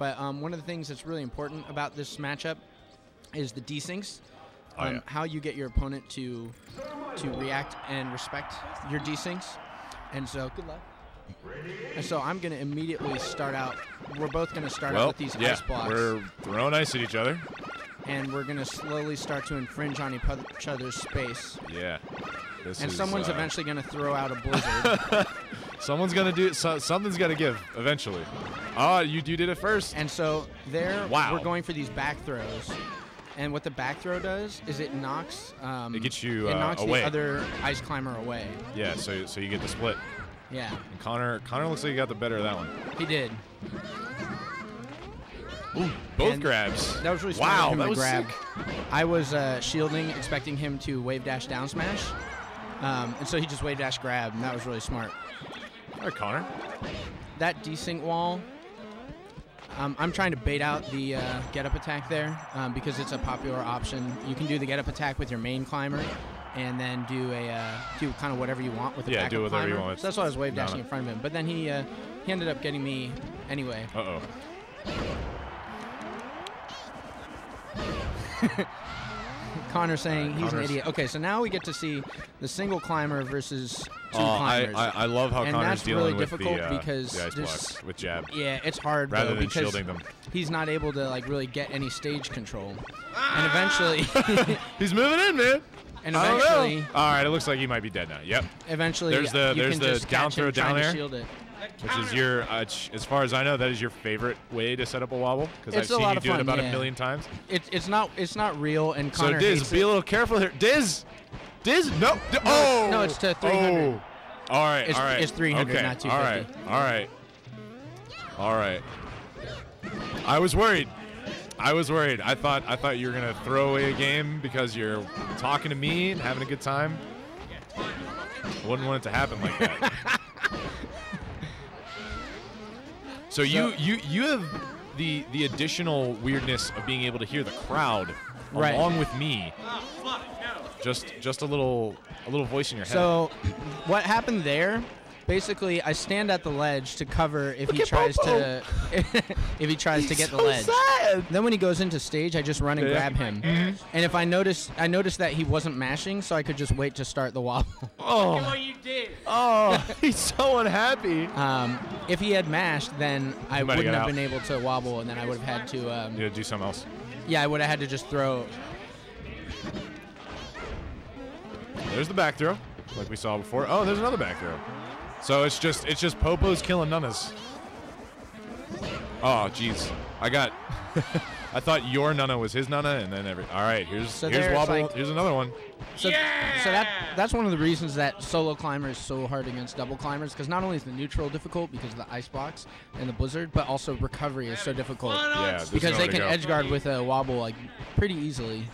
But um, one of the things that's really important about this matchup is the desyncs. Oh, um, yeah. How you get your opponent to to react and respect your desyncs. And so, good luck. And so I'm going to immediately start out. We're both going to start out with these yeah, ice blocks, we're throwing ice at each other. and we're going to slowly start to infringe on each other's space. Yeah. This And is, someone's uh, eventually going to throw out a blizzard. Someone's gonna do so, something's to give eventually. Oh, you you did it first. And so there, Wow. we're going for these back throws. And what the back throw does is it knocks. Um, It gets you, It uh, knocks away. the other ice climber away. Yeah, so so you get the split. Yeah, And Connor Connor looks like he got the better of that one. he did. Both And grabs. That was really smart wow, that was grab. sick. I was uh, shielding, expecting him to wave dash down smash. Um, and so he just wave dash grab, and that was really smart. All right, Connor. That desync wall, um, I'm trying to bait out the uh, get up attack there um, because it's a popular option. You can do the get up attack with your main climber, and then do a uh, do kind of whatever you want with the Yeah, do whatever you want. So that's why I was wave dashing no. in front of him. But then he uh, he ended up getting me anyway. Uh oh. Connor saying he's an idiot. Okay, so now we get to see the single climber versus two Oh, I, climbers. I I love how And Connor's that's dealing really with difficult the, uh, because the ice blocks with jab yeah, it's hard rather though than shielding them. he's not able to like really get any stage control. And eventually, He's moving in, man. and I eventually, All right, it looks like he might be dead now. Yep. eventually, There's the- there's the down throw down trying to air. shield it. Which is your, uh, as far as I know, that is your favorite way to set up a wobble because I've It's a seen lot you of do it fun, about yeah. a million times. It's it's not it's not real, and Connor. So Connor Diz, hates be it. a little careful here. Diz, Diz, no, D- oh, no, it's to 300. Oh. All right, It's- all right. it's 300, okay. not All right, 250. all right, all right. I was worried. I was worried. I thought I thought you were gonna throw away a game because you're talking to me and having a good time. Wouldn't want it to happen like that. so you you you have the the additional weirdness of being able to hear the crowd Right. along with me. Just just a little a little voice in your head. So, what happened there? Basically, I stand at the ledge to cover if he tries Popo. to if he tries to get the ledge. sad. Then when he goes into stage, I just run and Yeah. Grab him. And if I notice, I noticed that he wasn't mashing, so I could just wait to start the wobble. Oh, you did. oh, he's so unhappy. Um, if he had mashed, then I You might have wouldn't have out. been able to wobble, and then I would have had to. Um, You gotta do something else. yeah, I would have had to just throw. There's the back throw, like we saw before. Oh, there's another back throw. So it's just it's just Popo's killing Nanas. Oh, jeez. I got. I thought your Nana was his Nana, and then every. All right, here's So here's wobble. like- here's another one. So, so that that's one of the reasons that solo climber is so hard against double climbers because not only is the neutral difficult because of the ice box and the blizzard, but also recovery is so difficult Yeah, because they can edge guard with a wobble like pretty easily.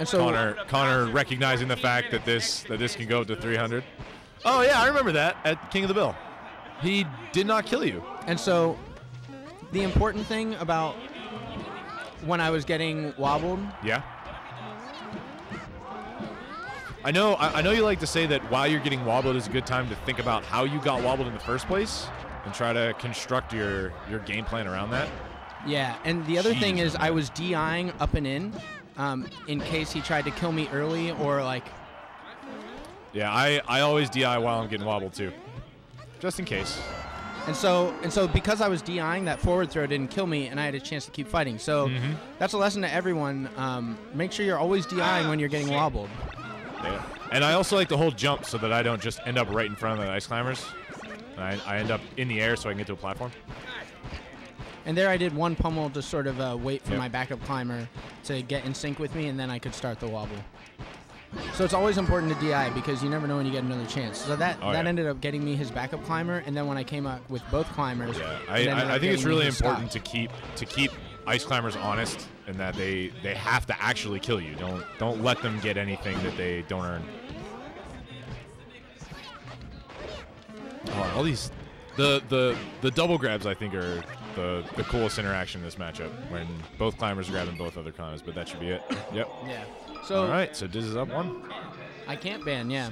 And so Connor Connor recognizing the fact that this that this can go up to 300. Oh yeah, I remember that at King of the Bill. He did not kill you. And so, the important thing about when I was getting wobbled, Yeah. I know. I, I know you like to say that while you're getting wobbled is a good time to think about how you got wobbled in the first place and try to construct your your game plan around that. yeah. And the other thing Jeez. is, I was DIing up and in, um, in case he tried to kill me early or like. Yeah, I I always DI while I'm getting wobbled too, just in case. And so, and so, because I was DIing, that forward throw didn't kill me, and I had a chance to keep fighting. So, Mm-hmm. that's a lesson to everyone. Um, make sure you're always DIing when you're getting wobbled. Yeah. And I also like to hold jump so that I don't just end up right in front of the ice climbers. And I, I end up in the air so I can get to a platform. And there, I did one pummel to sort of uh, wait for Yep. my backup climber to get in sync with me, and then I could start the wobble. So it's always important to DI because you never know when you get another chance. So that Oh, that yeah. ended up getting me his backup climber, and then when I came up with both climbers, Yeah, I, I, I think it's really stop. important to keep to keep ice climbers honest and that they they have to actually kill you. Don't don't let them get anything that they don't earn. Oh, all these the the the double grabs I think are the the coolest interaction in this matchup when both climbers are grabbing both other climbers, but that should be it. Yep. Yeah. So All right, so Diz is up one. I can't ban, yeah.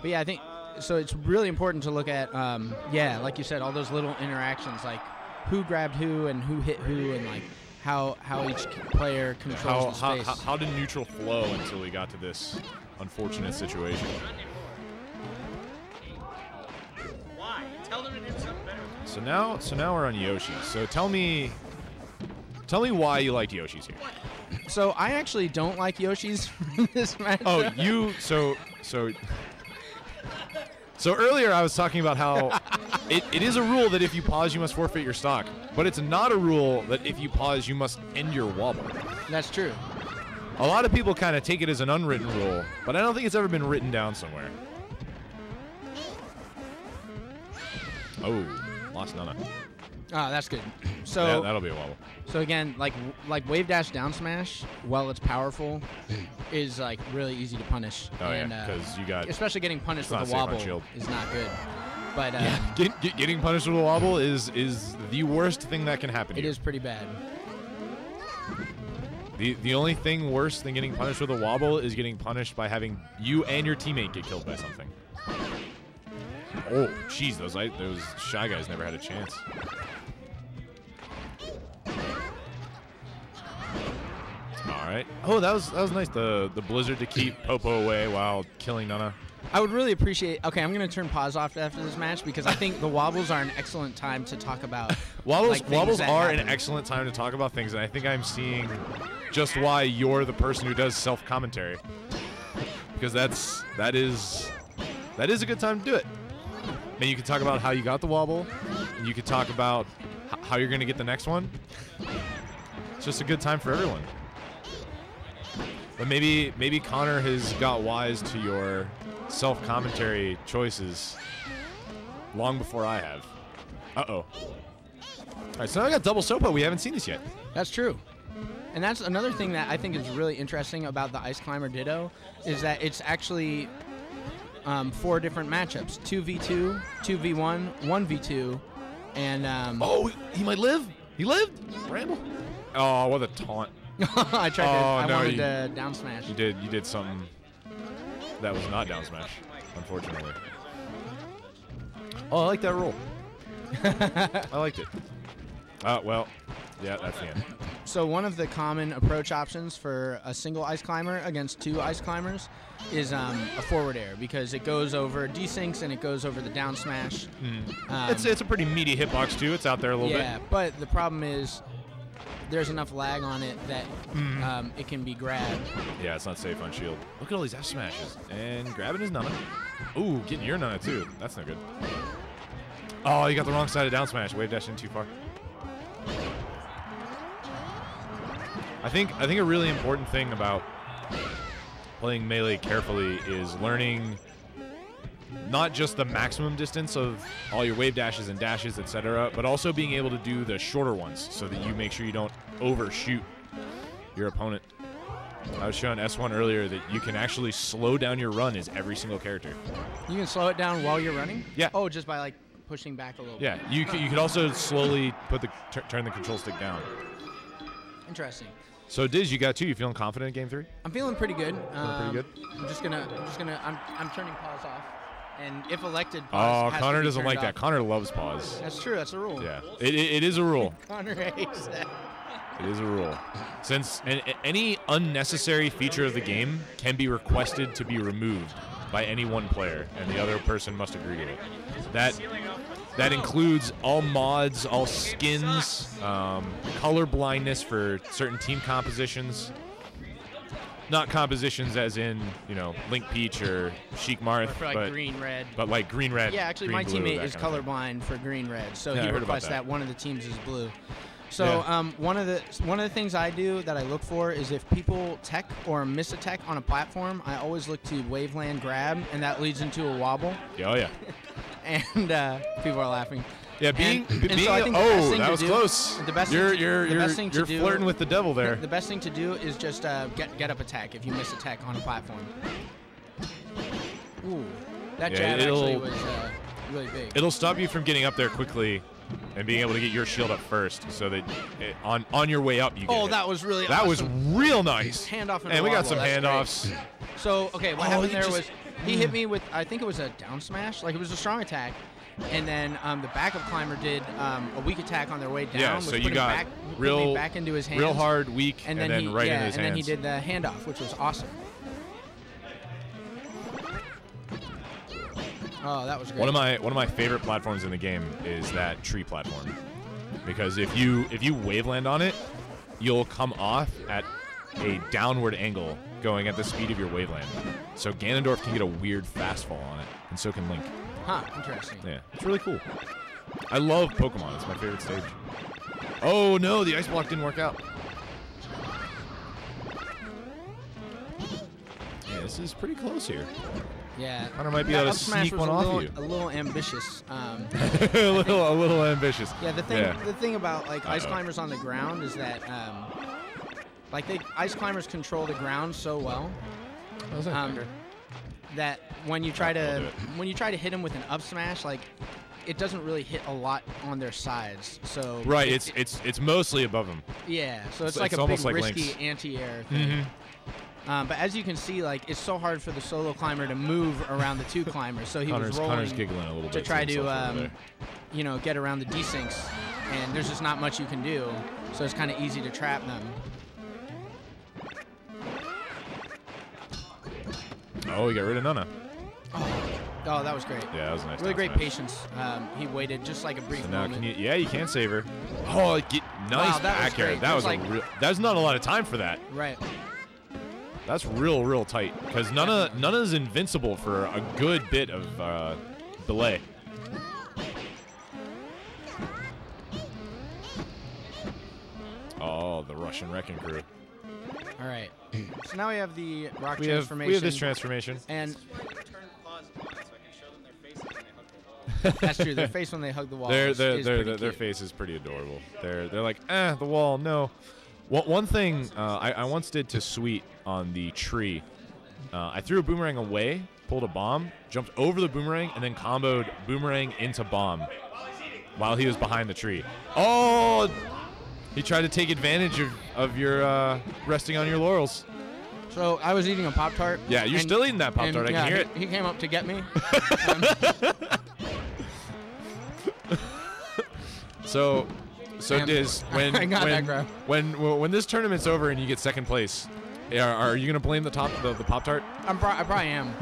But yeah, I think so it's really important to look at, um, yeah, like you said, all those little interactions, like who grabbed who and who hit who, and like how how each player controls How, the how, space. how, how did neutral flow until we got to this unfortunate situation? So now, so now we're on Yoshi. So tell me, tell me why you liked Yoshi's here. so I actually don't like Yoshi's in this match. Oh, you so so so earlier I was talking about how it, it is a rule that if you pause you must forfeit your stock, but it's not a rule that if you pause you must end your wobble. That's true. A lot of people kind of take it as an unwritten rule, but I don't think it's ever been written down somewhere. Oh, lost Nana. Oh, that's good. So Yeah, that'll be a wobble. So again, like like wave dash down smash, while it's powerful, is like really easy to punish. Oh and, yeah, uh, because you got especially getting punished with a wobble is not good. But uh, Get, get- getting punished with a wobble is is the worst thing that can happen. it you. is pretty bad. The the only thing worse than getting punished with a wobble is getting punished by having you and your teammate get killed by something. Oh, jeez, those I, those shy guys never had a chance. All right. Oh, that was that was nice. The the blizzard to keep Popo away while killing Nana. I would really appreciate. Okay, I'm gonna turn pause off after this match because I think the wobbles are an excellent time to talk about. Wobbles like, wobbles are an excellent time to talk about things, and I think I'm seeing just why you're the person who does self commentary. Because that's that is that is a good time to do it. And you can talk about how you got the wobble, and you can talk about how you're going to get the next one. It's just a good time for everyone. But maybe maybe Connor has got wise to your self commentary choices long before I have. Uh oh. All right, so now I got double Sopo. We haven't seen this yet. That's true. And that's another thing that I think is really interesting about the Ice Climber Ditto is that it's actually um, four different matchups: two v two, two v one, one v two, and um, Oh, he might live. He lived. Ramble. Oh, what a taunt! I tried to. Oh, I no, wanted you- to down smash. You did. You did something that was not down smash, unfortunately. Oh, I like that roll. I liked it. Uh, well, yeah, that's the end. So one of the common approach options for a single ice climber against two ice climbers is um, a forward air because it goes over desyncs and it goes over the down smash. Um, it's it's a pretty meaty hitbox too. It's out there a little bit. yeah, but the problem is there's enough lag on it that Mm-hmm. um, it can be grabbed. Yeah, it's not safe on shield. Look at all these F smashes and grabbing his Nana. Ooh, getting your Nana too. That's no good. Oh, you got the wrong side of down smash. Wave dash in too far. I think I think a really important thing about playing melee carefully is learning not just the maximum distance of all your wave dashes and dashes, etc., but also being able to do the shorter ones so that you make sure you don't overshoot your opponent. I was showing S1 earlier that you can actually slow down your run as every single character. You can slow it down while you're running. Yeah. Oh, just by like pushing back a little. Yeah, you could, you could also slowly put the tur- turn the control stick down. Interesting. So Diz, you got two. You feeling confident in game three? I'm feeling pretty good. pretty Um, good? I'm just gonna. I'm just gonna. I'm. I'm turning pause off. And if elected, Oh, pause to Connor doesn't like off. that. Connor loves pause. That's true. That's a rule. Yeah, it, it, it is a rule. Connor hates that. It is a rule. Since an, any unnecessary feature of the game can be requested to be removed by any one player, and the other person must agree to it. That that includes all mods, all skins, um, color blindness for certain team compositions. Not compositions as in you know Link Peach or Sheik Marth, like but green, red. but like green red. Yeah, actually, my blue, teammate is colorblind for green red, so Yeah, he requests that. that. one of the teams is blue. So Yeah. um, one of the one of the things I do that I look for is if people tech or miss a tech on a platform, I always look to waveland grab, and that leads into a wobble. Yeah, Oh yeah. And uh, people are laughing. Yeah, being, And- be- and being so I think the best oh, that was do- close. the best thing you're to- you're the you're, best thing to you're do- flirting with the devil there. The best thing to do is just uh, get get up attack if you miss attack on a platform. Ooh, that Yeah, jab actually was uh, really big. It'll stop you from getting up there quickly and being able to get your shield up first, so that it, on on your way up you. Get Oh, that was really that was real nice. Handoff and and we got some that's handoffs. So okay, what Oh, happened there was he hit me with I think it was a down smash, like it was a strong attack, and then um, the backup climber did um, a weak attack on their way down. Yeah, so put you got back, real back into his hands, real hard, weak, and and then, then, he, right yeah, and hands. then he did the handoff, which was awesome. Oh, that was great. One of my one of my favorite platforms in the game is that tree platform, because if you if you waveland on it, you'll come off at a downward angle going at the speed of your waveland. So Ganondorf can get a weird fast fall on it, and so can Link. huh? Interesting. Yeah, it's really cool. I love Pokemon. It's my favorite stage. Oh no, the ice block didn't work out. Yeah, this is pretty close here. Yeah. Connor might be That able to smash sneak one off little, you. A little ambitious. Um, a little, a little ambitious. yeah. The thing, Yeah. the thing about like ice Uh-oh. climbers on the ground is that, um, like they ice climbers control the ground so well um, that when you try to when you try to hit them with an up smash, like it doesn't really hit a lot on their sides. So Right, it- it's it- it's it's mostly above them. yeah. So it's, it's- like it's a big like risky Link's. anti-air thing. Um, but as you can see, like it's so hard for the solo climber to move around the two climbers. So he Connor's, was rolling Connor's giggling a little to try to, um, you know, get around the desyncs, and there's just not much you can do. So it's kind of easy to trap them. Oh, he got rid of Nana. Oh, that was great. Yeah, that was a nice. Really great smash. patience. Um, he waited just like a brief So now moment. can you? Yeah, you can save her. Oh, get nice Wow, that was back air. That was like- real. That's not a lot of time for that. Right. That's real, real tight. Because Nana, Nana's invincible for a good bit of uh, delay. Oh, the Russian wrecking crew. All right. So now we have the rock We have transformation. we have this transformation. and Turn pause on it so I can show them their faces when they hug the wall. that's true. Their face when they hug the wall Their their their, their, their face is pretty adorable. They're they're like, eh, the wall, no. One, one thing uh, I, I once did to Sweet on the tree, uh, I threw a boomerang away, pulled a bomb, jumped over the boomerang, and then comboed boomerang into bomb while he was behind the tree. Oh, he tried to take advantage of, of your uh, resting on your laurels. So I was eating a pop tart. Yeah, you're still eating that Pop-Tart, I can hear it. He came up to get me. So, so Man, Diz, when when, when when when this tournament's over and you get second place, are, are you gonna blame the top the, the Pop Tart? I'm pro- I probably am.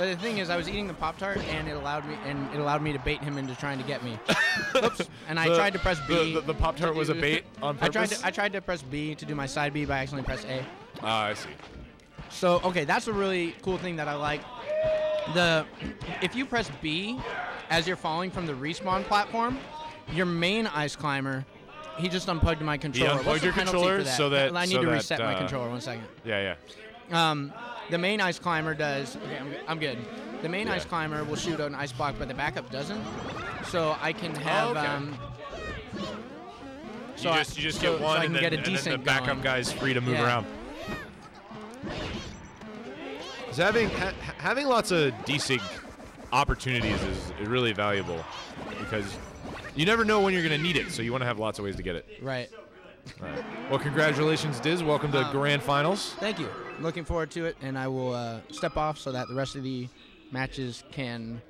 But the thing is, I was eating the pop tart, and it allowed me, and it allowed me to bait him into trying to get me. Oops! And I The- tried to press B. The, the, the Pop Tart was a bait on I purpose. tried to I tried to press B to do my side B, but I accidentally pressed A. Ah, I see. So okay, that's a really cool thing that I like. The if you press B as you're falling from the respawn platform, your main ice climber, he just unplugged my controller. What's unplugged your controller for that? so that- I need so to that, reset my uh, controller. One second. Yeah, yeah. Um, the main ice climber does. Okay, I'm, I'm good. The main Yeah. ice climber will shoot an ice block, but the backup doesn't. So I can have. okay. Um, so you I- just you just so- get so one, I and, can then, get a and then the backup going. guy's free to move Yeah. around. So having ha- ha- having lots of desync opportunities is, is really valuable because you never know when you're going to need it. So you want to have lots of ways to get it. Right. All right. Well, congratulations, Diz. Welcome to Um, grand finals. Thank you. Looking forward to it, and I will uh, step off so that the rest of the matches can